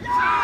Yeah!